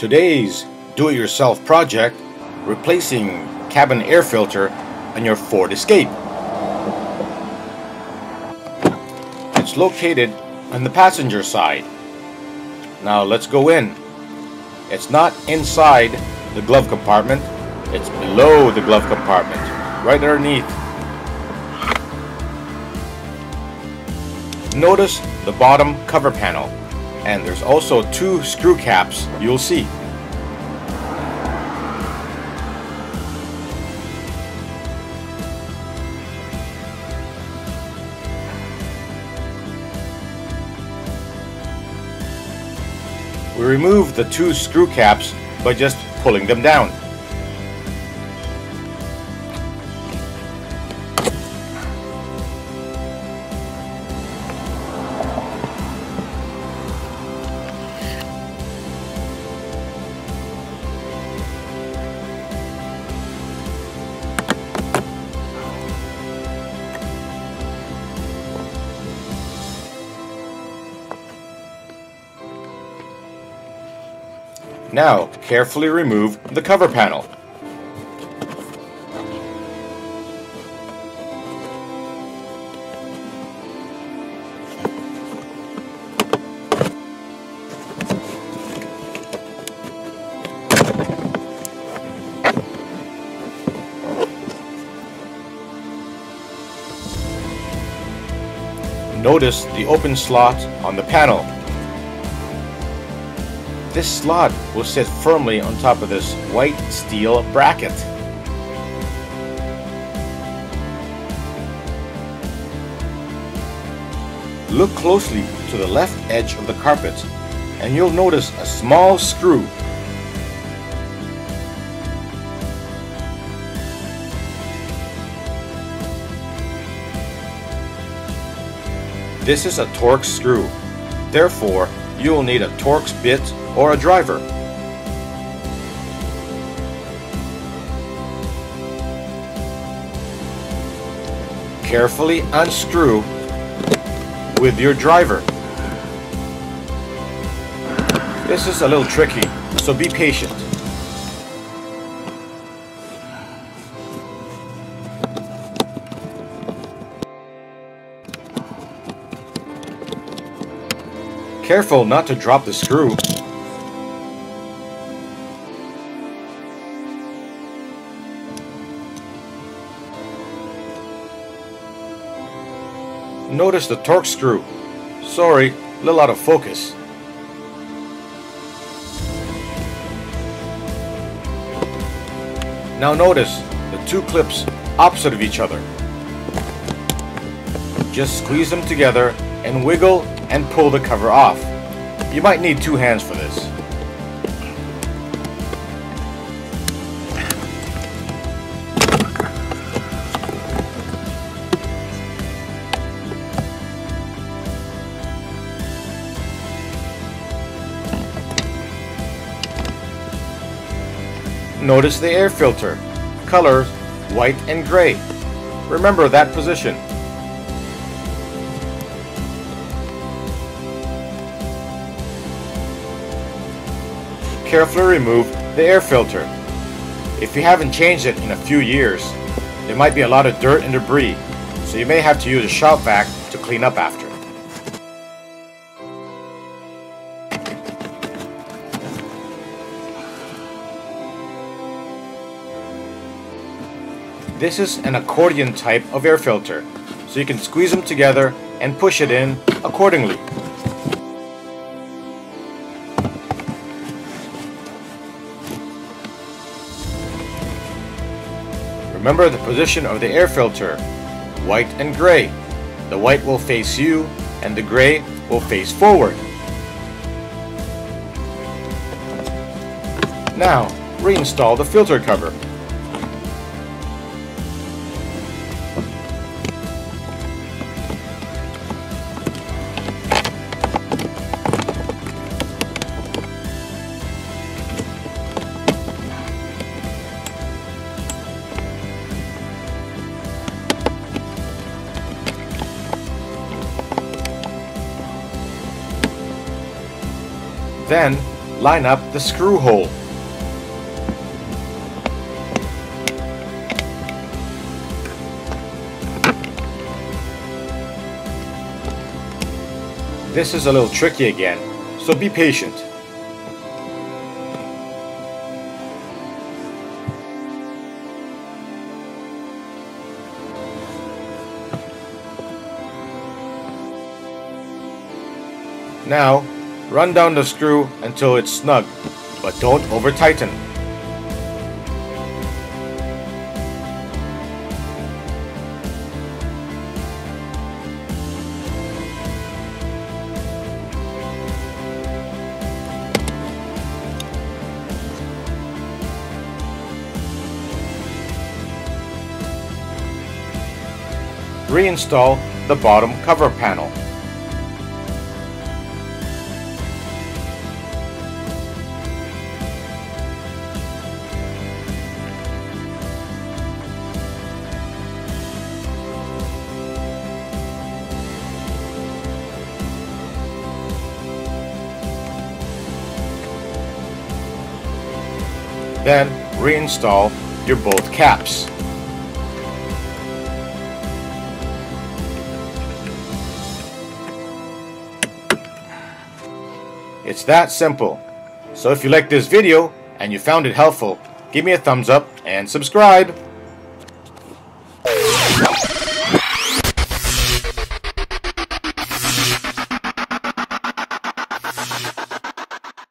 Today's do-it-yourself project, replacing cabin air filter on your Ford Escape. It's located on the passenger side. Now let's go in. It's not inside the glove compartment, it's below the glove compartment, right underneath. Notice the bottom cover panel, and there's also two screw caps you'll see. We remove the two screw caps by just pulling them down. Now, carefully remove the cover panel. Notice the open slot on the panel this slot will sit firmly on top of this white steel bracket. Look closely to the left edge of the carpet and you'll notice a small screw. This is a Torx screw. Therefore, you will need a Torx bit or a driver. Carefully unscrew with your driver. This is a little tricky, so be patient. Careful not to drop the screw. Notice the Torx screw. Sorry, a little out of focus. Now notice the two clips opposite of each other. Just squeeze them together and wiggle and pull the cover off. You might need two hands for this. Notice the air filter. Colors white and gray. Remember that position. Carefully remove the air filter. If you haven't changed it in a few years, there might be a lot of dirt and debris, so you may have to use a shop vac to clean up after. This is an accordion type of air filter, so you can squeeze them together and push it in accordingly. Remember the position of the air filter, white and gray. The white will face you and the gray will face forward. Now, reinstall the filter cover. Then, line up the screw hole. This is a little tricky again, so be patient. Now, run down the screw until it's snug, but don't over tighten. Reinstall the bottom cover panel. Then reinstall your bolt caps. It's that simple. So if you like this video and you found it helpful, give me a thumbs up and subscribe.